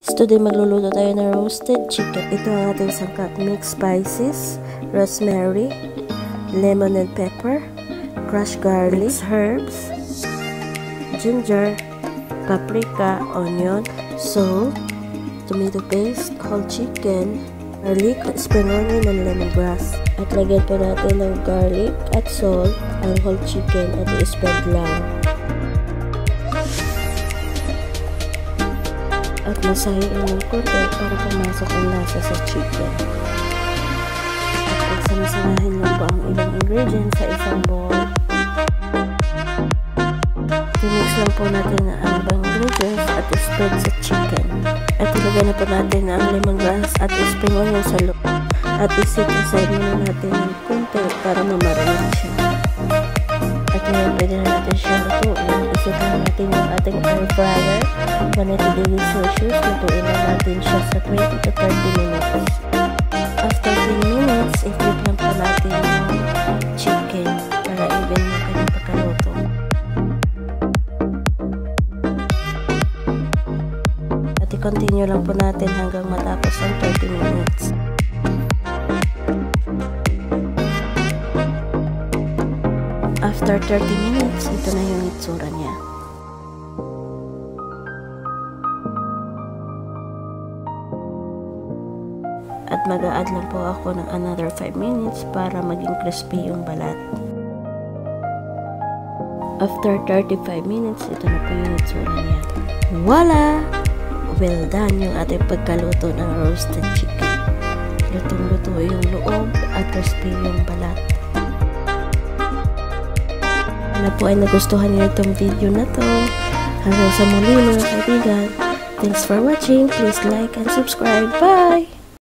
Today magluluto tayo ng roasted chicken. Ito ang ating sangkap. Mixed spices, rosemary, lemon and pepper, crushed garlic, herbs, ginger, paprika, onion, salt, tomato paste, whole chicken, garlic, spring onion, and lemongrass. At lagyan po natin ng garlic at salt ang whole chicken at i-spread lang. At masahin ng konti para pumasok ang lasa sa chicken. At pagsamasahin lang po ang ilang ingredients sa isang bowl. I-mix lang po natin ang ibang ingredients at spread sa chicken. At ilagay na po natin ang lemongrass at spring onion sa loob. At isit aside muna natin ng konti para mamarinate siya. At ngayon pwede na natin siya lutuin. Natin yung ating air fryer. 180 degrees Celsius. Lutuin na natin siya sa 20 to 30 minutes. After 10 minutes, i-flip lang po natin yung chicken para even yung kanyang pagkaluto. At i-continue lang po natin hanggang matapos ang 30 minutes. After 30 minutes, ito na yung itsura niya. At mag-a-add lang po ako ng another 5 minutes para maging crispy yung balat. After 35 minutes, ito na po yung itsura niya. Voila! Well done yung ating pagkaluto ng roasted chicken. Lutong-luto yung loob at crispy yung balat. na po ay nagustuhan niyo itong video na to. Hanggang sa muli mga kaibigan. Thanks for watching. Please like and subscribe. Bye!